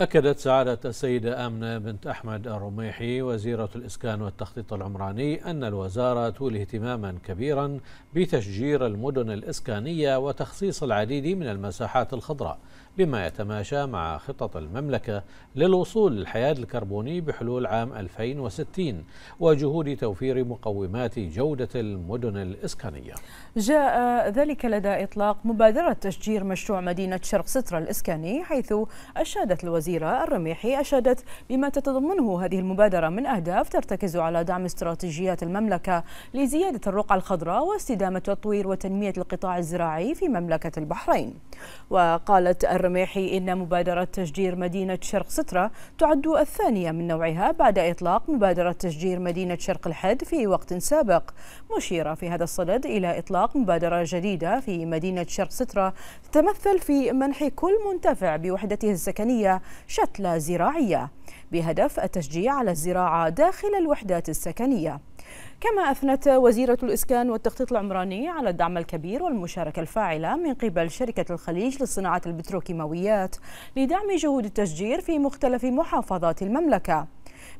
أكدت سعادة السيدة آمنة بنت أحمد الرميحي وزيرة الإسكان والتخطيط العمراني أن الوزارة تولي اهتماما كبيرا بتشجير المدن الإسكانية وتخصيص العديد من المساحات الخضراء بما يتماشى مع خطط المملكة للوصول للحياد الكربوني بحلول عام 2060 وجهود توفير مقومات جودة المدن الإسكانية. جاء ذلك لدى إطلاق مبادرة تشجير مشروع مدينة شرق سترة الإسكاني حيث أشادت الوزيرة الرميحي أشادت بما تتضمنه هذه المبادرة من أهداف ترتكز على دعم استراتيجيات المملكة لزيادة الرقعة الخضراء واستدامة تطوير وتنمية القطاع الزراعي في مملكة البحرين. وقالت الرميحي إن مبادرة تشجير مدينة شرق سترة تعد الثانية من نوعها بعد إطلاق مبادرة تشجير مدينة شرق الحد في وقت سابق مشيرة في هذا الصدد إلى إطلاق مبادرة جديدة في مدينة شرق سترة تتمثل في منح كل منتفع بوحدته السكنية شتلة زراعية بهدف التشجيع على الزراعة داخل الوحدات السكنية. كما أثنت وزيرة الإسكان والتخطيط العمراني على الدعم الكبير والمشاركة الفاعلة من قبل شركة الخليج للصناعة البتروكيماويات لدعم جهود التشجير في مختلف محافظات المملكة.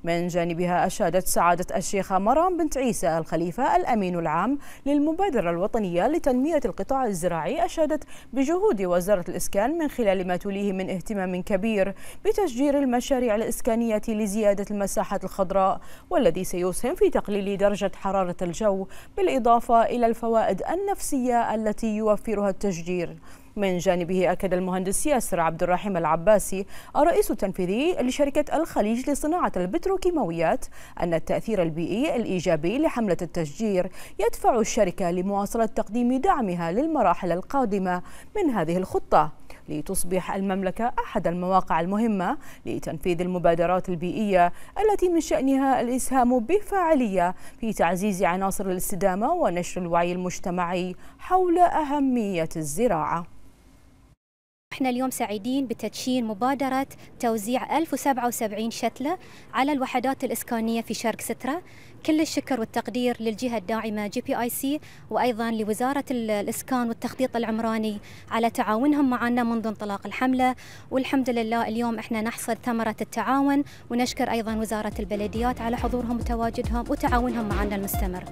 من جانبها أشادت سعادة الشيخة مرام بنت عيسى الخليفة الأمين العام للمبادرة الوطنية لتنمية القطاع الزراعي أشادت بجهود وزارة الإسكان من خلال ما توليه من اهتمام كبير بتشجير المشاريع الإسكانية لزيادة المساحات الخضراء والذي سيسهم في تقليل درجة حرارة الجو بالإضافة إلى الفوائد النفسية التي يوفرها التشجير. من جانبه أكد المهندس ياسر عبد الرحيم العباسي الرئيس التنفيذي لشركة الخليج لصناعة البتروكيماويات أن التأثير البيئي الإيجابي لحملة التشجير يدفع الشركة لمواصلة تقديم دعمها للمراحل القادمة من هذه الخطة لتصبح المملكة أحد المواقع المهمة لتنفيذ المبادرات البيئية التي من شأنها الإسهام بفاعلية في تعزيز عناصر الاستدامة ونشر الوعي المجتمعي حول أهمية الزراعة. إحنا اليوم سعيدين بتدشين مبادرة توزيع 1077 شتلة على الوحدات الإسكانية في شرق سترة. كل الشكر والتقدير للجهة الداعمة GPIC وأيضا لوزارة الإسكان والتخطيط العمراني على تعاونهم معنا منذ انطلاق الحملة. والحمد لله اليوم إحنا نحصد ثمرة التعاون ونشكر أيضا وزارة البلديات على حضورهم وتواجدهم وتعاونهم معنا المستمر.